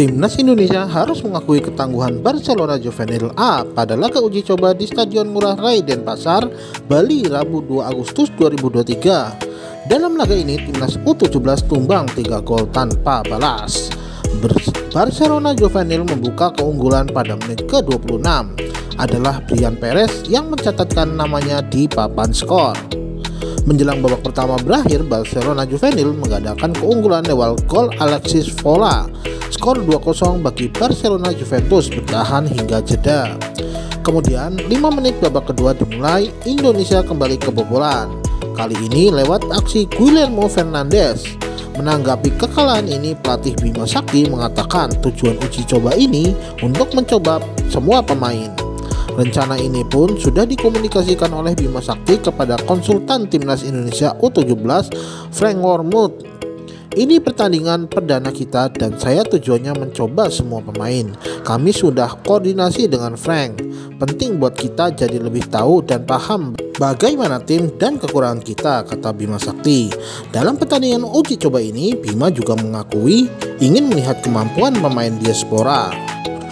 Timnas Indonesia harus mengakui ketangguhan Barcelona Juvenil A pada laga uji coba di Stadion Ngurah Rai Denpasar, Bali, Rabu 2 Agustus 2023. Dalam laga ini, Timnas U17 tumbang 3 gol tanpa balas. Barcelona Juvenil membuka keunggulan pada menit ke-26 adalah Brian Perez yang mencatatkan namanya di papan skor. Menjelang babak pertama berakhir, Barcelona Juvenil mengadakan keunggulan lewat gol Alexis Vola. Skor 2-0 bagi Barcelona Juventus bertahan hingga jeda. Kemudian, 5 menit babak kedua dimulai, Indonesia kembali kebobolan. Kali ini lewat aksi Guillermo Fernandes. Menanggapi kekalahan ini, pelatih Bima Sakti mengatakan tujuan uji coba ini untuk mencoba semua pemain. Rencana ini pun sudah dikomunikasikan oleh Bima Sakti kepada konsultan Timnas Indonesia U17 Frank Wormuth. Ini pertandingan perdana kita dan saya tujuannya mencoba semua pemain. Kami sudah koordinasi dengan Frank. Penting buat kita jadi lebih tahu dan paham bagaimana tim dan kekurangan kita, kata Bima Sakti. Dalam pertandingan uji coba ini, Bima juga mengakui ingin melihat kemampuan pemain diaspora.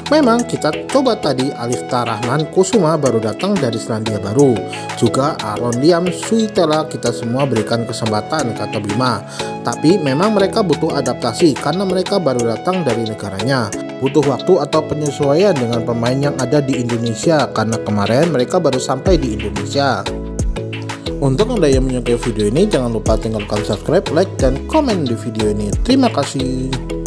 Memang kita coba tadi Alifta Rahman Kusuma baru datang dari Selandia Baru. Juga Aaron Liam Suitela kita semua berikan kesempatan kata Bima. Tapi memang mereka butuh adaptasi karena mereka baru datang dari negaranya. Butuh waktu atau penyesuaian dengan pemain yang ada di Indonesia karena kemarin mereka baru sampai di Indonesia. Untuk Anda yang menyukai video ini, jangan lupa tinggalkan subscribe, like, dan komen di video ini. Terima kasih.